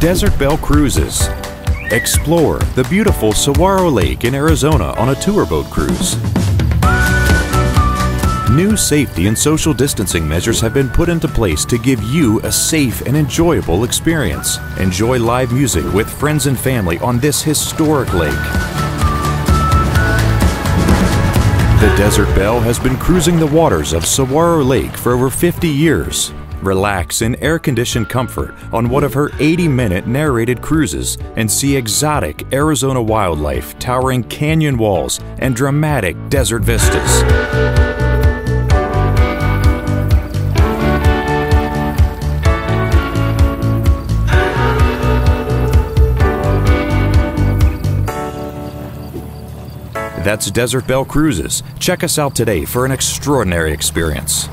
Desert Belle Cruises. Explore the beautiful Saguaro Lake in Arizona on a tour boat cruise. New safety and social distancing measures have been put into place to give you a safe and enjoyable experience. Enjoy live music with friends and family on this historic lake. The Desert Belle has been cruising the waters of Saguaro Lake for over 50 years. Relax in air conditioned comfort on one of her 80 minute narrated cruises and see exotic Arizona wildlife, towering canyon walls, and dramatic desert vistas. That's Desert Belle Cruises. Check us out today for an extraordinary experience.